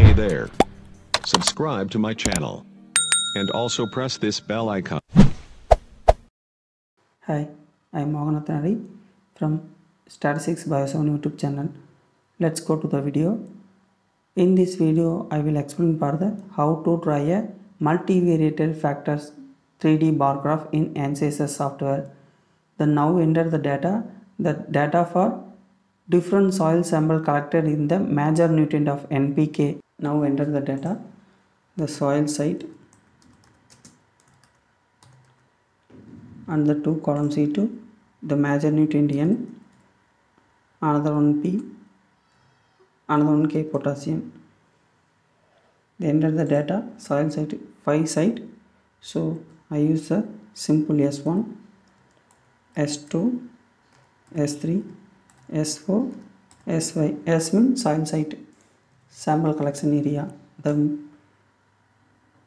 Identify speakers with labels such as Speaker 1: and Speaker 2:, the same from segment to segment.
Speaker 1: Hey there. Subscribe to my channel. And also press this bell icon.
Speaker 2: Hi, I am Moganathanari from Statistics Bio 7 YouTube channel. Let's go to the video. In this video, I will explain further how to draw a multivariate factors 3D bar graph in NCSS software. Then now enter the data, the data for different soil sample collected in the major nutrient of NPK. Now enter the data, the soil site. And the two column C2 the major nutrient N another one P. Another one K potassium. They enter the data. Soil site. 5 site. So I use the simple S1 S2 S3 S4 S5 S means soil site sample collection area. The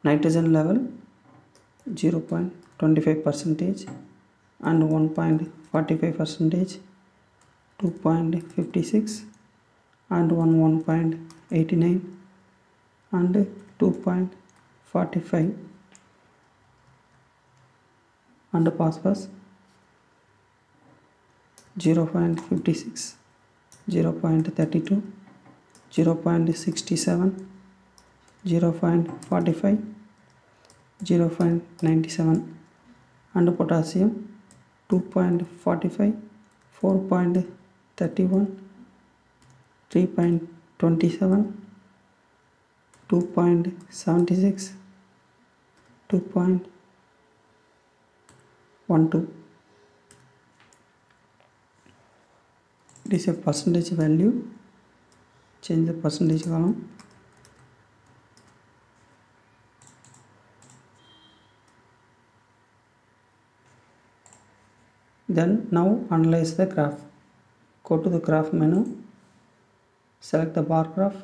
Speaker 2: nitrogen level 0.25 percentage and 1.45 percentage 2.56 and 1 1.89 and 2.45 and the phosphorus 0.56 0.32 0.67 0.45 0.97 and potassium 2.45 4.31 3.27 2.76 2.12 it is a percentage value change the percentage column. Then now analyze the graph. Go to the graph menu. Select the bar graph.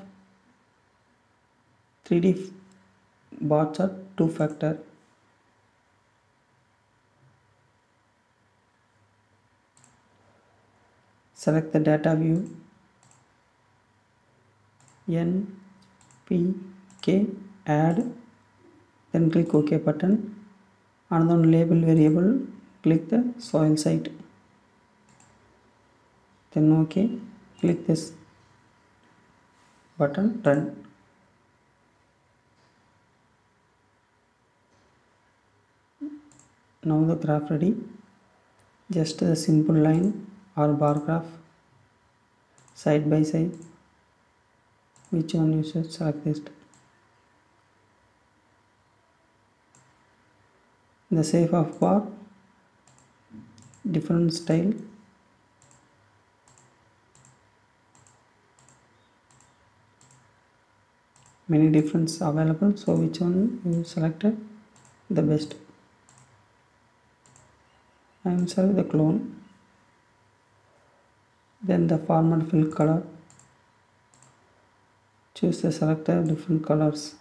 Speaker 2: 3d bar chart two factor. Select the data view n p k add then click ok button and on label variable click the soil site then ok click this button run now the graph ready just a simple line or bar graph side by side which one you should select this the shape of bar different style? Many different available so which one you selected? The best. I am select the cone. Then the format fill color choose the selector different colors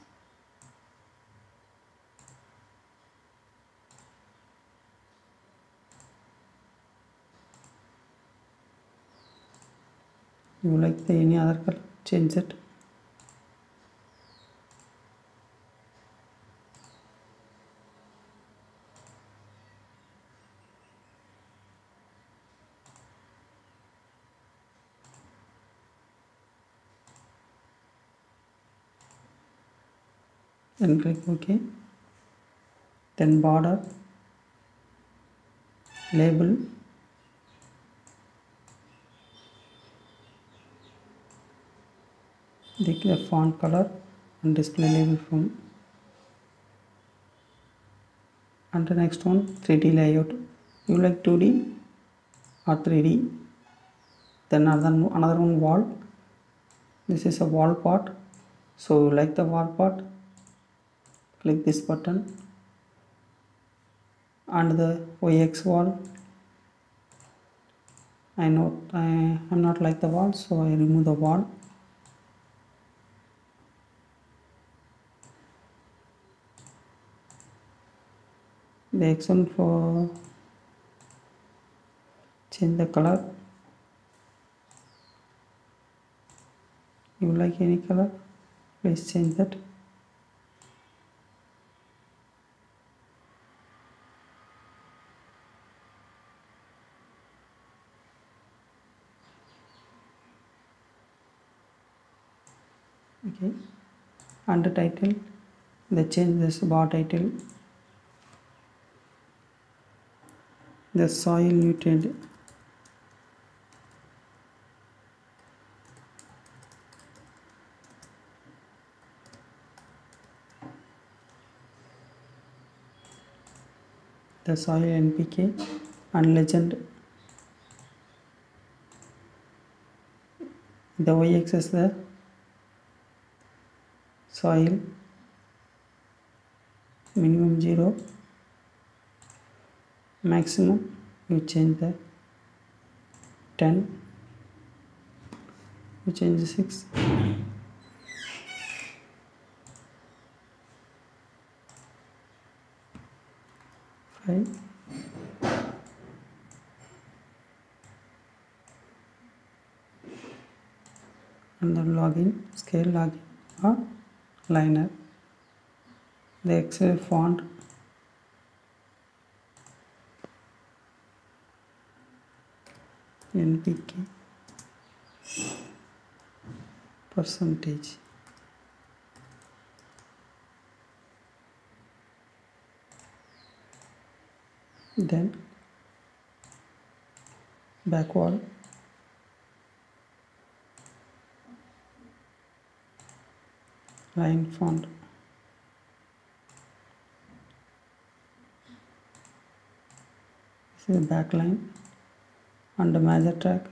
Speaker 2: you like the any other color change it then click ok. Then border. Label. The font color and display label from. And the next one 3d layout. You like 2d or 3d then another another one wall. This is a wall part. So you like the wall part click this button. And the OX wall. I know I am not like the wall so I remove the wall. The X1 for change the color. You like any color? Please change that okay. Under title the change this bar title. The soil nutrient. The soil npk and legend the y axis the soil minimum 0 maximum you change the 10 you change the 6 5 and then login scale login or liner the excel font npk percentage then back line font this is the back line. Under major track.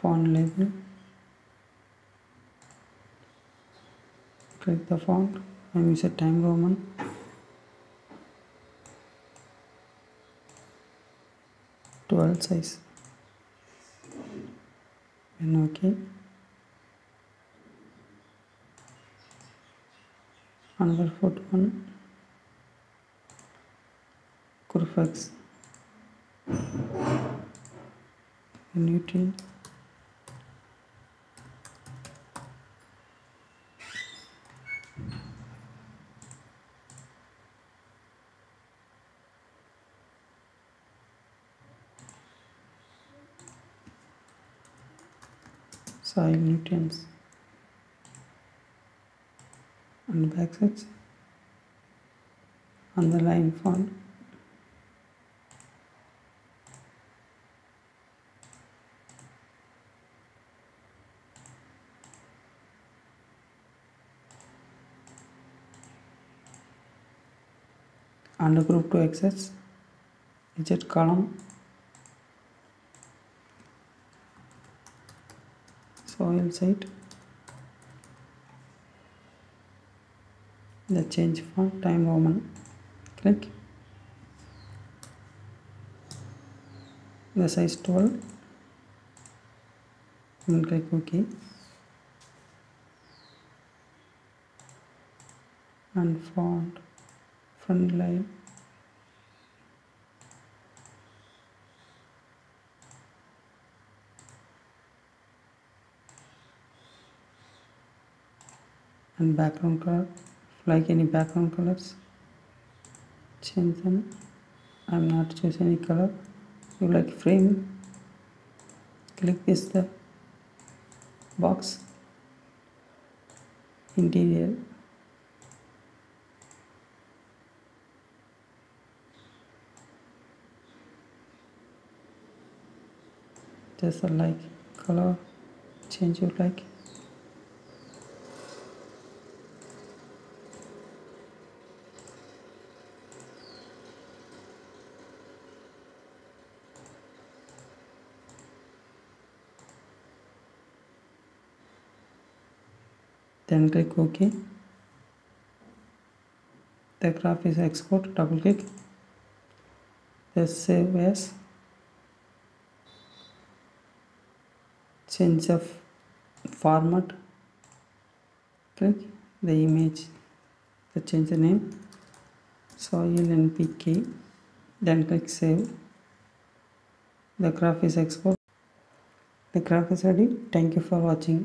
Speaker 2: Font label. Click the font. I'm using time roman. Twelve size. And okay another photo one. Curvex Newton soil nutrients and back sides on the line font under group to access. Widget column. Soil site the change font time roman click. The size 12 and click ok. And font. Front line. And background color like any background colors. Change them. I'm not choosing any color. You like frame. Click this the box. Interior. Just a like color. Change you like then click ok the graph is export double click the save as change of format click the image the change the name soil npk then click save the graph is export the graph is ready thank you for watching